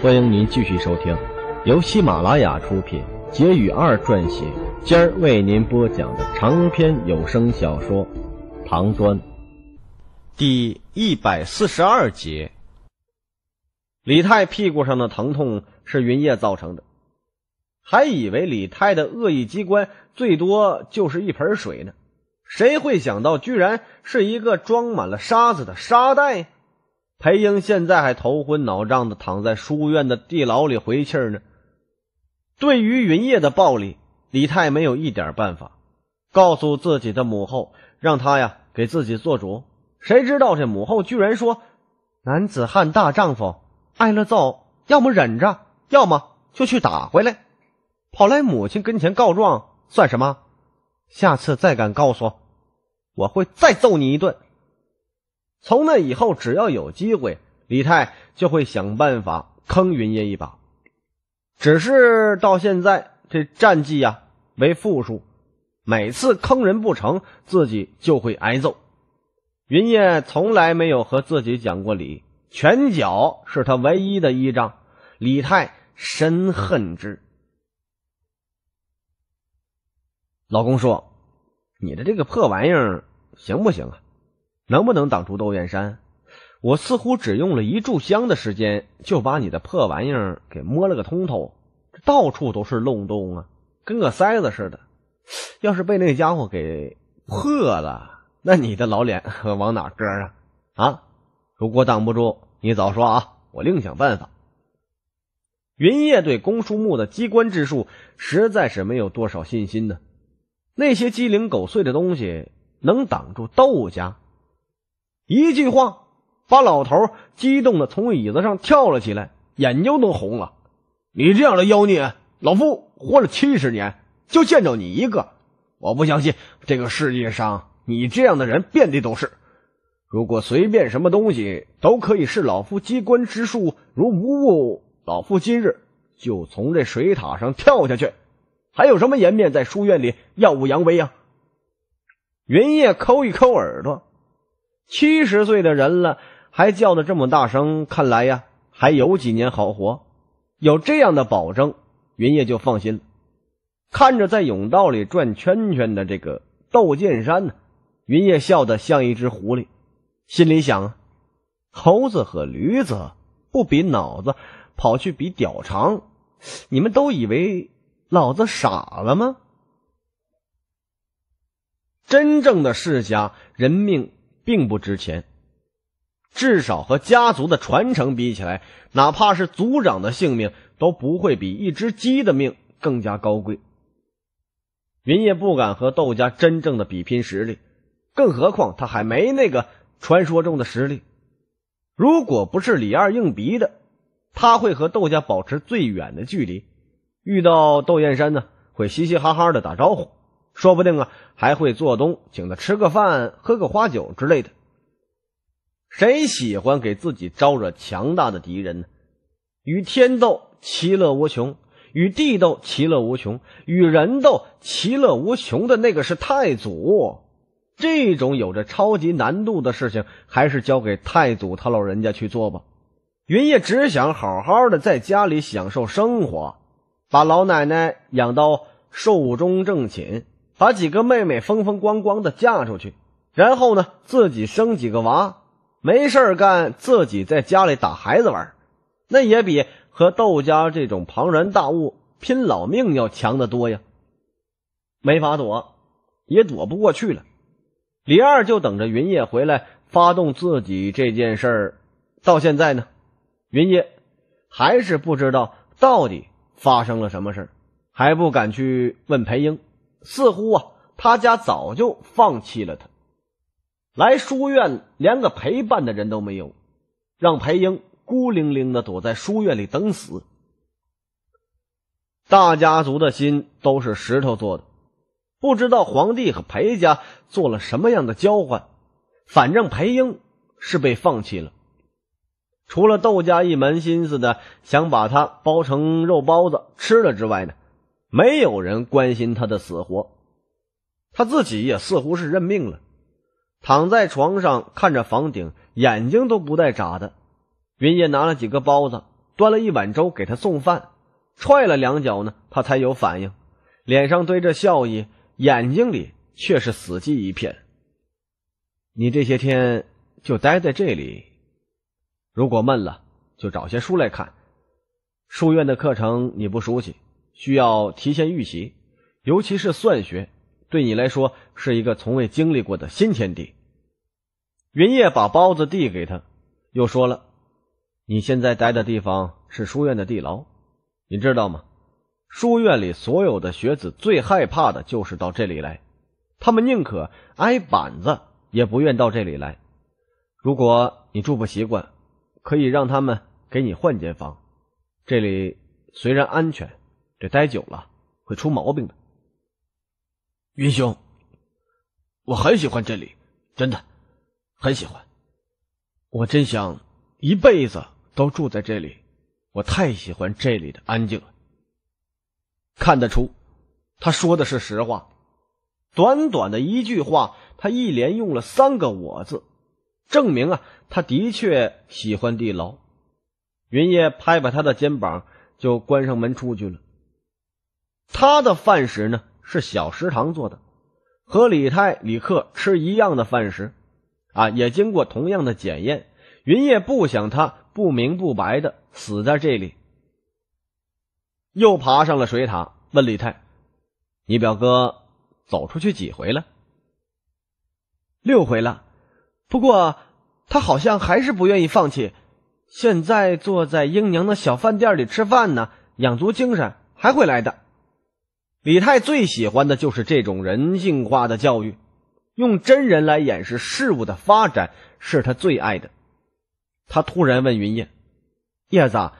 欢迎您继续收听，由喜马拉雅出品、杰语二撰写、今儿为您播讲的长篇有声小说《唐端》第一百四十二节。李泰屁股上的疼痛是云叶造成的，还以为李泰的恶意机关最多就是一盆水呢，谁会想到居然是一个装满了沙子的沙袋？裴英现在还头昏脑胀的躺在书院的地牢里回气儿呢。对于云叶的暴力，李泰没有一点办法，告诉自己的母后，让他呀给自己做主。谁知道这母后居然说：“男子汉大丈夫，挨了揍，要么忍着，要么就去打回来。跑来母亲跟前告状算什么？下次再敢告诉，我会再揍你一顿。”从那以后，只要有机会，李泰就会想办法坑云烨一把。只是到现在，这战绩呀为负数，每次坑人不成，自己就会挨揍。云烨从来没有和自己讲过理，拳脚是他唯一的依仗。李泰深恨之。老公说：“你的这个破玩意儿行不行啊？”能不能挡住窦燕山？我似乎只用了一炷香的时间，就把你的破玩意儿给摸了个通透，到处都是漏洞啊，跟个塞子似的。要是被那家伙给破了，那你的老脸可往哪搁啊？啊！如果挡不住，你早说啊，我另想办法。云烨对公叔墓的机关之术实在是没有多少信心呢，那些鸡零狗碎的东西能挡住窦家？一句话，把老头激动的从椅子上跳了起来，眼睛都红了。你这样的妖孽，老夫活了七十年，就见着你一个。我不相信这个世界上你这样的人遍地都是。如果随便什么东西都可以是老夫机关之术如无物，老夫今日就从这水塔上跳下去。还有什么颜面在书院里耀武扬威啊？云叶抠一抠耳朵。七十岁的人了，还叫的这么大声，看来呀，还有几年好活。有这样的保证，云烨就放心了。看着在甬道里转圈圈的这个窦建山呢，云烨笑得像一只狐狸，心里想：猴子和驴子不比脑子，跑去比屌长，你们都以为老子傻了吗？真正的世家人命。并不值钱，至少和家族的传承比起来，哪怕是族长的性命都不会比一只鸡的命更加高贵。云烨不敢和窦家真正的比拼实力，更何况他还没那个传说中的实力。如果不是李二硬逼的，他会和窦家保持最远的距离。遇到窦燕山呢，会嘻嘻哈哈的打招呼。说不定啊，还会做东请他吃个饭、喝个花酒之类的。谁喜欢给自己招惹强大的敌人呢？与天斗其乐无穷，与地斗其乐无穷，与人斗其乐无穷的那个是太祖。这种有着超级难度的事情，还是交给太祖他老人家去做吧。云烨只想好好的在家里享受生活，把老奶奶养到寿终正寝。把几个妹妹风风光光的嫁出去，然后呢，自己生几个娃，没事干，自己在家里打孩子玩，那也比和窦家这种庞然大物拼老命要强得多呀。没法躲，也躲不过去了。李二就等着云烨回来发动自己这件事儿。到现在呢，云烨还是不知道到底发生了什么事，还不敢去问裴英。似乎啊，他家早就放弃了他，来书院连个陪伴的人都没有，让裴英孤零零的躲在书院里等死。大家族的心都是石头做的，不知道皇帝和裴家做了什么样的交换，反正裴英是被放弃了。除了窦家一门心思的想把他包成肉包子吃了之外呢？没有人关心他的死活，他自己也似乎是认命了，躺在床上看着房顶，眼睛都不带眨的。云烨拿了几个包子，端了一碗粥给他送饭，踹了两脚呢，他才有反应，脸上堆着笑意，眼睛里却是死寂一片。你这些天就待在这里，如果闷了，就找些书来看。书院的课程你不熟悉，需要提前预习，尤其是算学，对你来说是一个从未经历过的新天地。云叶把包子递给他，又说了：“你现在待的地方是书院的地牢，你知道吗？书院里所有的学子最害怕的就是到这里来，他们宁可挨板子，也不愿到这里来。如果你住不习惯，可以让他们给你换间房。”这里虽然安全，这待久了会出毛病的。云兄，我很喜欢这里，真的很喜欢。我真想一辈子都住在这里，我太喜欢这里的安静了。看得出，他说的是实话。短短的一句话，他一连用了三个“我”字，证明啊，他的确喜欢地牢。云叶拍拍他的肩膀，就关上门出去了。他的饭食呢是小食堂做的，和李泰、李克吃一样的饭食，啊，也经过同样的检验。云烨不想他不明不白的死在这里，又爬上了水塔，问李泰：“你表哥走出去几回了？”“六回了，不过他好像还是不愿意放弃。”现在坐在英娘的小饭店里吃饭呢，养足精神还会来的。李泰最喜欢的就是这种人性化的教育，用真人来演示事物的发展是他最爱的。他突然问云叶：“叶子，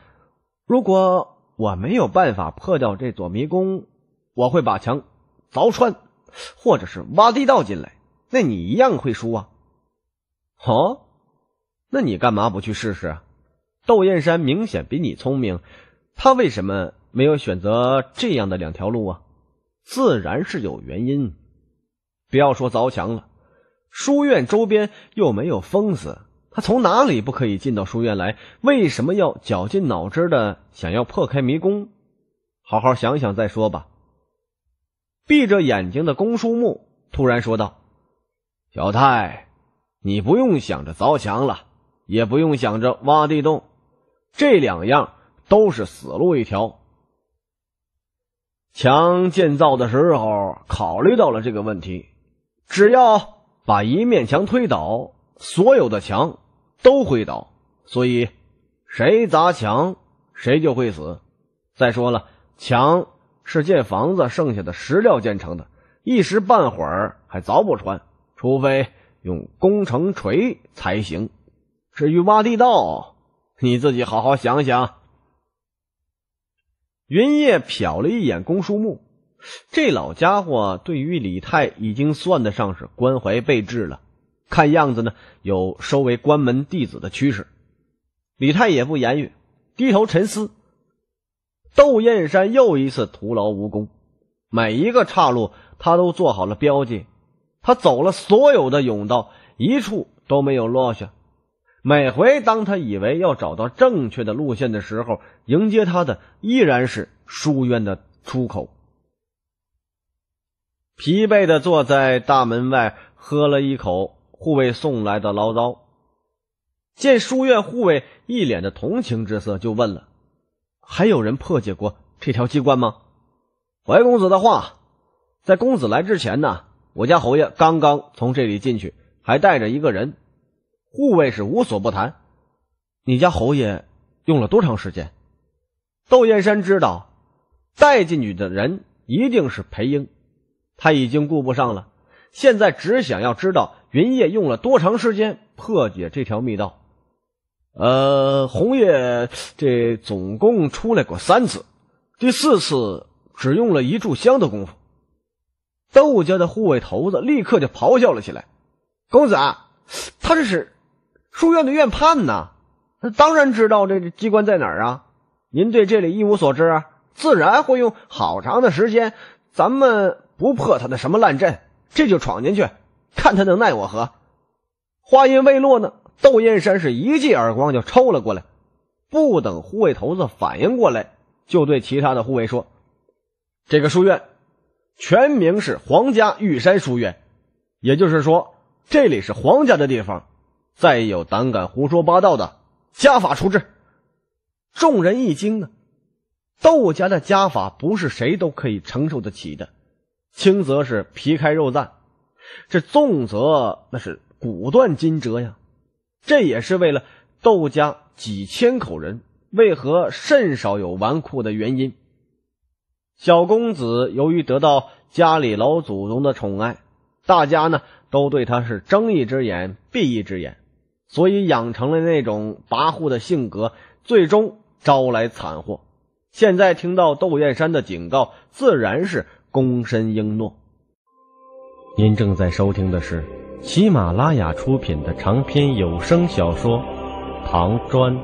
如果我没有办法破掉这座迷宫，我会把墙凿穿，或者是挖地道进来，那你一样会输啊？”“哦，那你干嘛不去试试啊？”窦燕山明显比你聪明，他为什么没有选择这样的两条路啊？自然是有原因。不要说凿墙了，书院周边又没有封死，他从哪里不可以进到书院来？为什么要绞尽脑汁的想要破开迷宫？好好想想再说吧。闭着眼睛的公叔木突然说道：“小太，你不用想着凿墙了，也不用想着挖地洞。”这两样都是死路一条。墙建造的时候考虑到了这个问题，只要把一面墙推倒，所有的墙都会倒，所以谁砸墙谁就会死。再说了，墙是建房子剩下的石料建成的，一时半会儿还凿不穿，除非用工程锤才行。至于挖地道，你自己好好想想。云叶瞟了一眼公叔木，这老家伙对于李泰已经算得上是关怀备至了，看样子呢有收为关门弟子的趋势。李泰也不言语，低头沉思。窦燕山又一次徒劳无功，每一个岔路他都做好了标记，他走了所有的甬道，一处都没有落下。每回当他以为要找到正确的路线的时候，迎接他的依然是书院的出口。疲惫的坐在大门外，喝了一口护卫送来的醪糟。见书院护卫一脸的同情之色，就问了：“还有人破解过这条机关吗？”怀公子的话，在公子来之前呢，我家侯爷刚刚从这里进去，还带着一个人。护卫是无所不谈。你家侯爷用了多长时间？窦燕山知道带进去的人一定是裴英，他已经顾不上了，现在只想要知道云烨用了多长时间破解这条密道。呃，红叶这总共出来过三次，第四次只用了一炷香的功夫。窦家的护卫头子立刻就咆哮了起来：“公子，啊他这是……”书院的院判呢？他当然知道这机关在哪儿啊！您对这里一无所知啊，自然会用好长的时间。咱们不破他的什么烂阵，这就闯进去，看他能奈我何！话音未落呢，窦燕山是一记耳光就抽了过来。不等护卫头子反应过来，就对其他的护卫说：“这个书院全名是皇家玉山书院，也就是说，这里是皇家的地方。再有胆敢胡说八道的，家法处置。”众人一惊啊！窦家的家法不是谁都可以承受得起的，轻则是皮开肉绽，这重则那是骨断筋折呀。这也是为了窦家几千口人为何甚少有纨绔的原因。小公子由于得到家里老祖宗的宠爱，大家呢都对他是睁一只眼闭一只眼，所以养成了那种跋扈的性格，最终招来惨祸。现在听到窦燕山的警告，自然是躬身应诺。您正在收听的是喜马拉雅出品的长篇有声小说《唐砖》。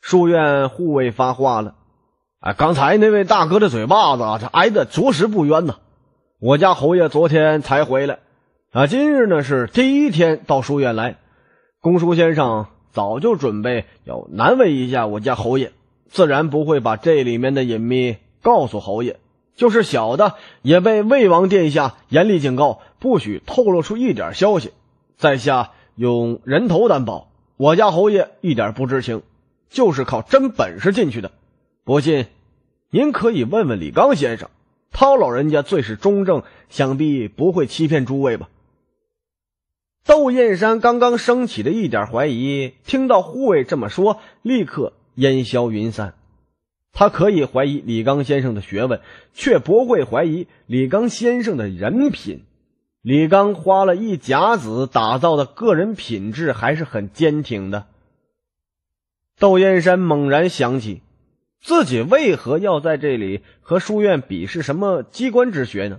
书院护卫发话了：“啊，刚才那位大哥的嘴巴子，这挨得着实不冤呐！我家侯爷昨天才回来，啊，今日呢是第一天到书院来。公叔先生。”早就准备要难为一下我家侯爷，自然不会把这里面的隐秘告诉侯爷。就是小的，也被魏王殿下严厉警告，不许透露出一点消息。在下用人头担保，我家侯爷一点不知情，就是靠真本事进去的。不信，您可以问问李刚先生，他老人家最是忠正，想必不会欺骗诸位吧。窦燕山刚刚升起的一点怀疑，听到护卫这么说，立刻烟消云散。他可以怀疑李刚先生的学问，却不会怀疑李刚先生的人品。李刚花了一甲子打造的个人品质还是很坚挺的。窦燕山猛然想起，自己为何要在这里和书院比试什么机关之学呢？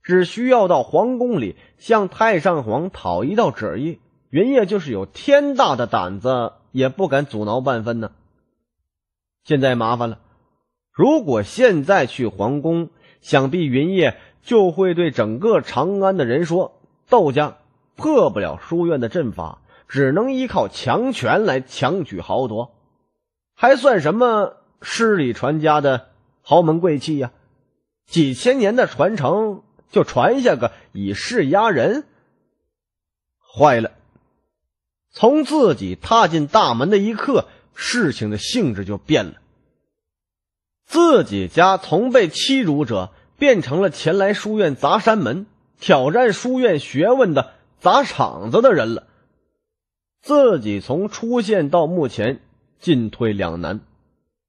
只需要到皇宫里向太上皇讨一道旨意，云烨就是有天大的胆子，也不敢阻挠半分呢。现在麻烦了，如果现在去皇宫，想必云烨就会对整个长安的人说：窦家破不了书院的阵法，只能依靠强权来强取豪夺，还算什么诗礼传家的豪门贵气呀？几千年的传承。就传下个以势压人，坏了！从自己踏进大门的一刻，事情的性质就变了。自己家从被欺辱者，变成了前来书院砸山门、挑战书院学问的砸场子的人了。自己从出现到目前进退两难，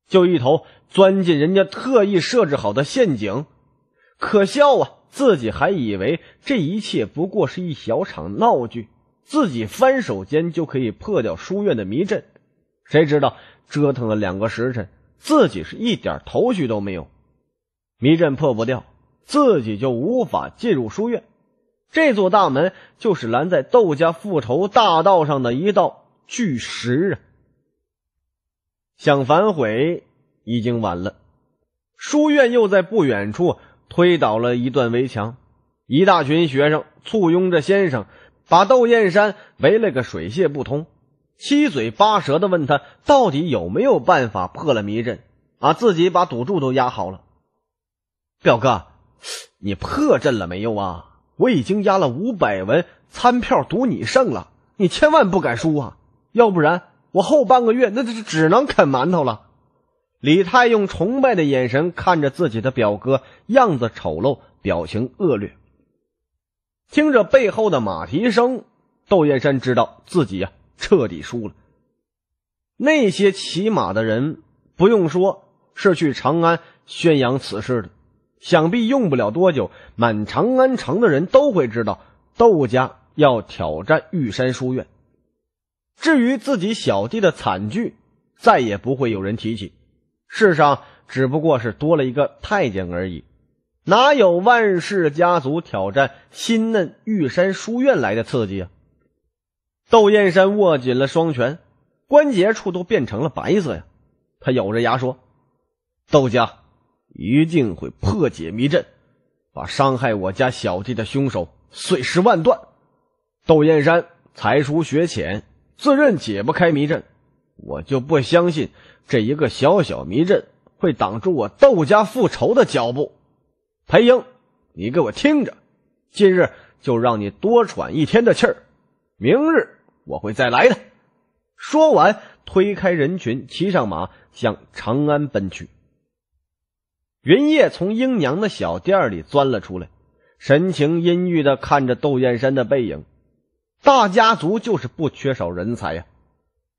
就一头钻进人家特意设置好的陷阱，可笑啊！自己还以为这一切不过是一小场闹剧，自己翻手间就可以破掉书院的迷阵，谁知道折腾了两个时辰，自己是一点头绪都没有。迷阵破不掉，自己就无法进入书院。这座大门就是拦在窦家复仇大道上的一道巨石啊！想反悔已经晚了，书院又在不远处。推倒了一段围墙，一大群学生簇拥着先生，把窦燕山围了个水泄不通，七嘴八舌的问他到底有没有办法破了迷阵，啊，自己把赌注都压好了。表哥，你破阵了没有啊？我已经压了五百文参票赌你胜了，你千万不敢输啊，要不然我后半个月那就只能啃馒头了。李泰用崇拜的眼神看着自己的表哥，样子丑陋，表情恶劣。听着背后的马蹄声，窦燕山知道自己呀彻底输了。那些骑马的人，不用说，是去长安宣扬此事的。想必用不了多久，满长安城的人都会知道窦家要挑战玉山书院。至于自己小弟的惨剧，再也不会有人提起。世上只不过是多了一个太监而已，哪有万氏家族挑战新嫩玉山书院来的刺激啊？窦燕山握紧了双拳，关节处都变成了白色呀。他咬着牙说：“窦家一定会破解迷阵，把伤害我家小弟的凶手碎尸万段。”窦燕山才疏学浅，自认解不开迷阵，我就不相信这一个小小迷阵会挡住我窦家复仇的脚步。裴英，你给我听着，今日就让你多喘一天的气儿，明日我会再来的。说完，推开人群，骑上马向长安奔去。云烨从英娘的小店里钻了出来，神情阴郁的看着窦燕山的背影。大家族就是不缺少人才呀！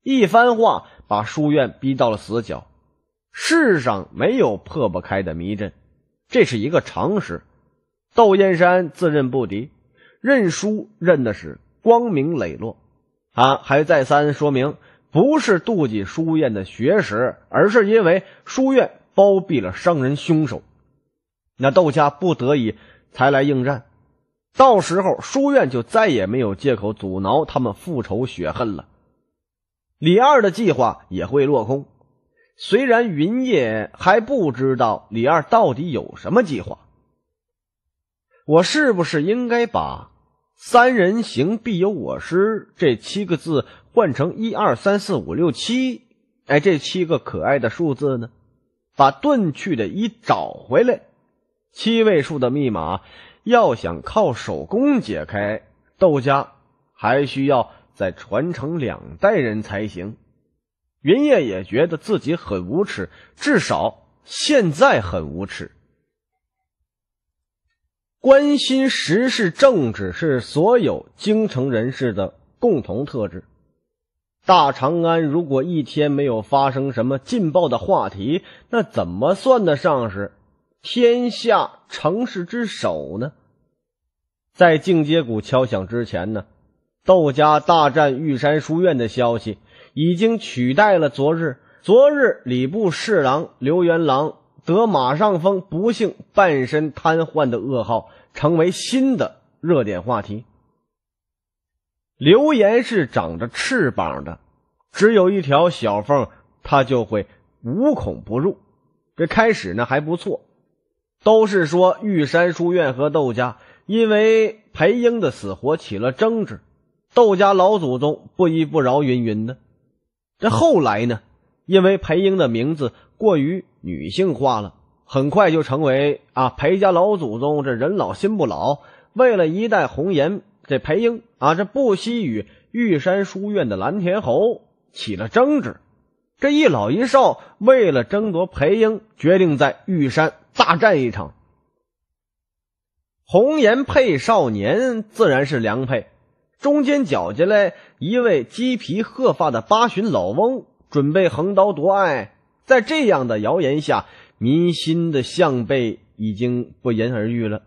一番话把书院逼到了死角。世上没有破不开的迷阵，这是一个常识。窦燕山自认不敌，认输认的是光明磊落。他还再三说明，不是妒忌书院的学识，而是因为书院包庇了伤人凶手。那窦家不得已才来应战，到时候书院就再也没有借口阻挠他们复仇雪恨了。李二的计划也会落空。虽然云烨还不知道李二到底有什么计划，我是不是应该把？三人行必有我师，这七个字换成一二三四五六七，哎，这七个可爱的数字呢？把遁去的一找回来，七位数的密码要想靠手工解开，窦家还需要再传承两代人才行。云烨也觉得自己很无耻，至少现在很无耻。关心时事政治是所有京城人士的共同特质。大长安如果一天没有发生什么劲爆的话题，那怎么算得上是天下城市之首呢？在进阶鼓敲响之前呢，窦家大战玉山书院的消息已经取代了昨日。昨日礼部侍郎刘元郎。得马上风，不幸半身瘫痪的噩耗，成为新的热点话题。流言是长着翅膀的，只有一条小缝，它就会无孔不入。这开始呢还不错，都是说玉山书院和窦家因为裴英的死活起了争执，窦家老祖宗不依不饶，云云的。这后来呢，因为裴英的名字过于。女性化了，很快就成为啊裴家老祖宗这人老心不老，为了一代红颜，这裴英啊这不惜与玉山书院的蓝田侯起了争执，这一老一少为了争夺裴英，决定在玉山大战一场。红颜配少年自然是良配，中间搅进来一位鸡皮鹤发的八旬老翁，准备横刀夺爱。在这样的谣言下，民心的向背已经不言而喻了。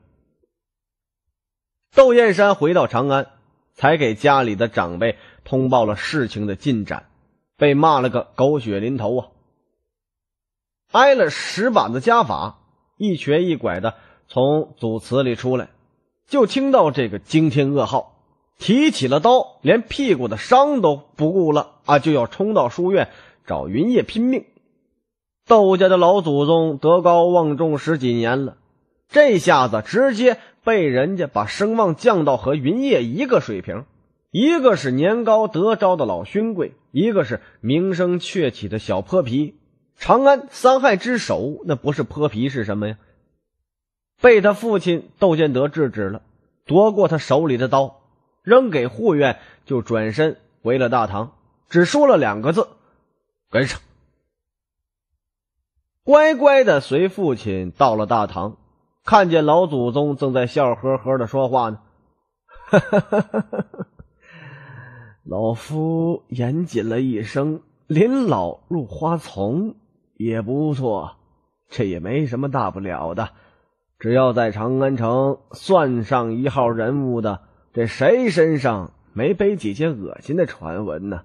窦燕山回到长安，才给家里的长辈通报了事情的进展，被骂了个狗血淋头啊！挨了十板子家法，一瘸一拐的从祖祠里出来，就听到这个惊天噩耗，提起了刀，连屁股的伤都不顾了啊，就要冲到书院找云烨拼命。窦家的老祖宗德高望重十几年了，这下子直接被人家把声望降到和云烨一个水平。一个是年高德昭的老勋贵，一个是名声鹊起的小泼皮。长安三害之首，那不是泼皮是什么呀？被他父亲窦建德制止了，夺过他手里的刀，扔给护院，就转身回了大堂，只说了两个字：“跟上。”乖乖的随父亲到了大堂，看见老祖宗正在笑呵呵的说话呢。老夫严谨了一生，临老入花丛也不错，这也没什么大不了的。只要在长安城算上一号人物的，这谁身上没背几件恶心的传闻呢？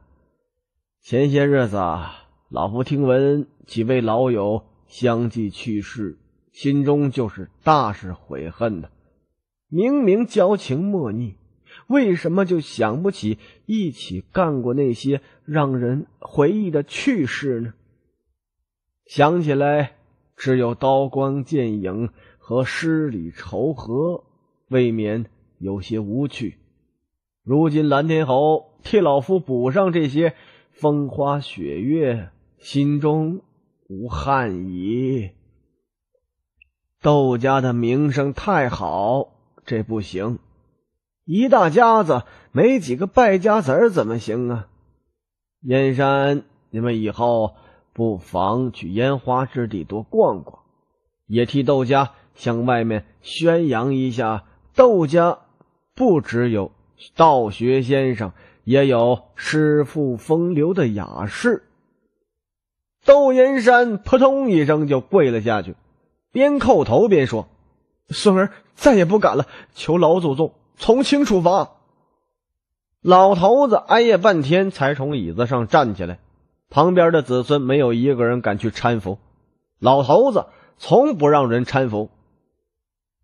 前些日子，老夫听闻几位老友。相继去世，心中就是大是悔恨的。明明交情莫逆，为什么就想不起一起干过那些让人回忆的趣事呢？想起来，只有刀光剑影和诗里愁和，未免有些无趣。如今蓝天侯替老夫补上这些风花雪月，心中无憾矣。窦家的名声太好，这不行。一大家子没几个败家子儿怎么行啊？燕山，你们以后不妨去烟花之地多逛逛，也替窦家向外面宣扬一下：窦家不只有道学先生，也有师傅风流的雅士。窦燕山扑通一声就跪了下去。边叩头边说：“孙儿再也不敢了，求老祖宗从轻处罚。”老头子哎呀半天，才从椅子上站起来。旁边的子孙没有一个人敢去搀扶。老头子从不让人搀扶。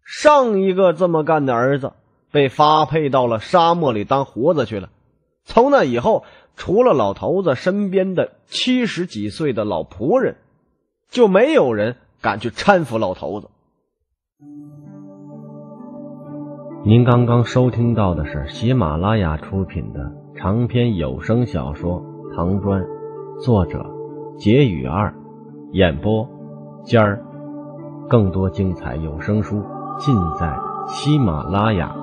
上一个这么干的儿子被发配到了沙漠里当活子去了。从那以后，除了老头子身边的七十几岁的老仆人，就没有人。敢去搀扶老头子？您刚刚收听到的是喜马拉雅出品的长篇有声小说《唐砖》，作者结语二，演播尖儿。更多精彩有声书尽在喜马拉雅。